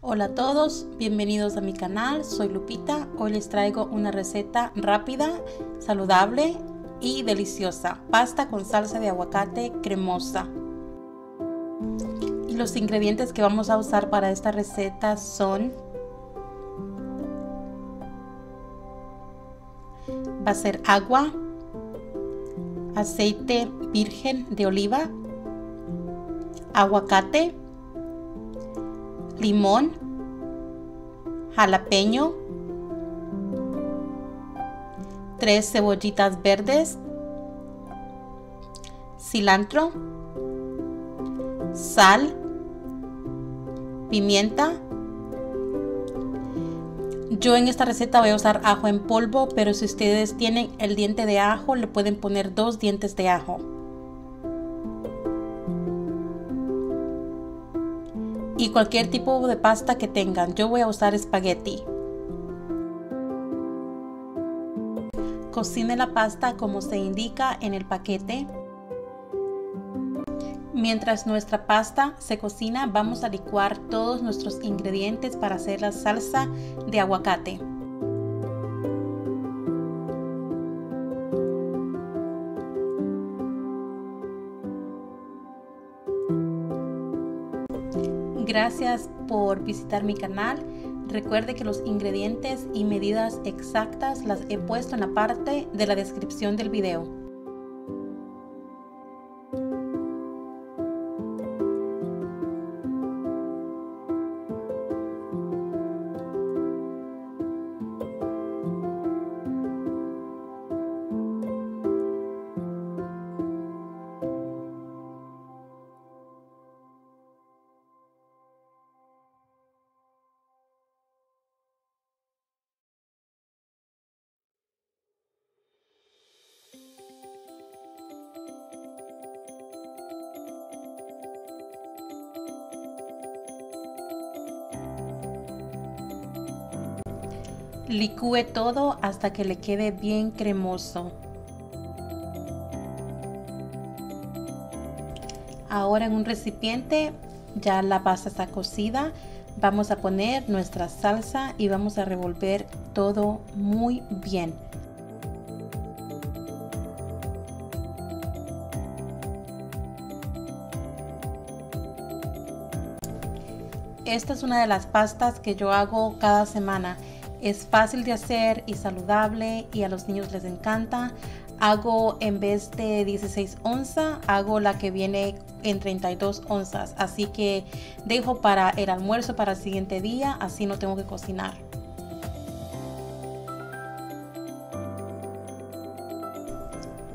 Hola a todos, bienvenidos a mi canal, soy Lupita. Hoy les traigo una receta rápida, saludable y deliciosa. Pasta con salsa de aguacate cremosa. Y los ingredientes que vamos a usar para esta receta son... Va a ser agua, aceite virgen de oliva, aguacate, limón, jalapeño, tres cebollitas verdes, cilantro, sal, pimienta. Yo en esta receta voy a usar ajo en polvo, pero si ustedes tienen el diente de ajo, le pueden poner dos dientes de ajo. Y cualquier tipo de pasta que tengan. Yo voy a usar espagueti. Cocine la pasta como se indica en el paquete. Mientras nuestra pasta se cocina, vamos a licuar todos nuestros ingredientes para hacer la salsa de aguacate. Gracias por visitar mi canal. Recuerde que los ingredientes y medidas exactas las he puesto en la parte de la descripción del video. Licúe todo hasta que le quede bien cremoso. Ahora en un recipiente ya la pasta está cocida. Vamos a poner nuestra salsa y vamos a revolver todo muy bien. Esta es una de las pastas que yo hago cada semana es fácil de hacer y saludable y a los niños les encanta. Hago en vez de 16 onzas, hago la que viene en 32 onzas. Así que dejo para el almuerzo para el siguiente día, así no tengo que cocinar.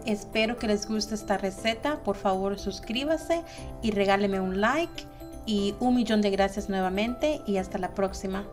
Espero que les guste esta receta. Por favor suscríbase y regáleme un like. Y un millón de gracias nuevamente y hasta la próxima.